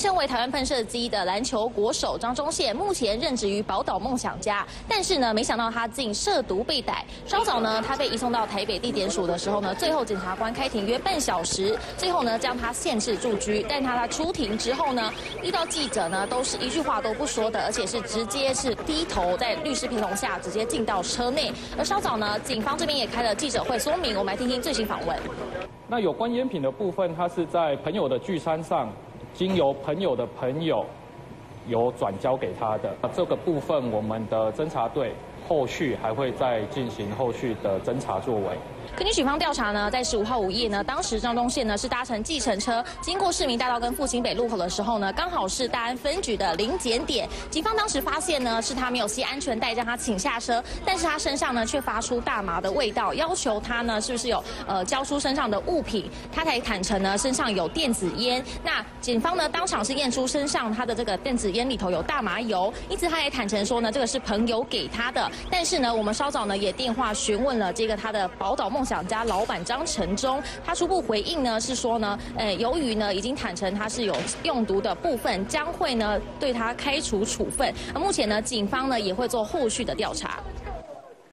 身为台湾喷射机的篮球国手张忠宪，目前任职于宝岛梦想家，但是呢，没想到他竟涉毒被逮。稍早呢，他被移送到台北地检署的时候呢，最后检察官开庭约半小时，最后呢将他限制住居。但他在出庭之后呢，遇到记者呢，都是一句话都不说的，而且是直接是低头在律师陪同下直接进到车内。而稍早呢，警方这边也开了记者会说明，我们来听听最新访问。那有关烟品的部分，他是在朋友的聚餐上，经由朋友的朋友有转交给他的。那这个部分，我们的侦查队后续还会再进行后续的侦查作为。根据警方调查呢，在十五号午夜呢，当时张忠宪呢是搭乘计程车经过市民大道跟复兴北路口的时候呢，刚好是大安分局的临检点。警方当时发现呢，是他没有系安全带，将他请下车，但是他身上呢却发出大麻的味道，要求他呢是不是有呃交出身上的物品，他才坦诚呢身上有电子烟。那警方呢当场是验出身上他的这个电子烟里头有大麻油，因此他也坦诚说呢这个是朋友给他的。但是呢，我们稍早呢也电话询问了这个他的宝岛梦。梦想家老板张成忠，他初步回应呢是说呢，呃，由于呢已经坦诚他是有用毒的部分，将会呢对他开除处分。而目前呢，警方呢也会做后续的调查。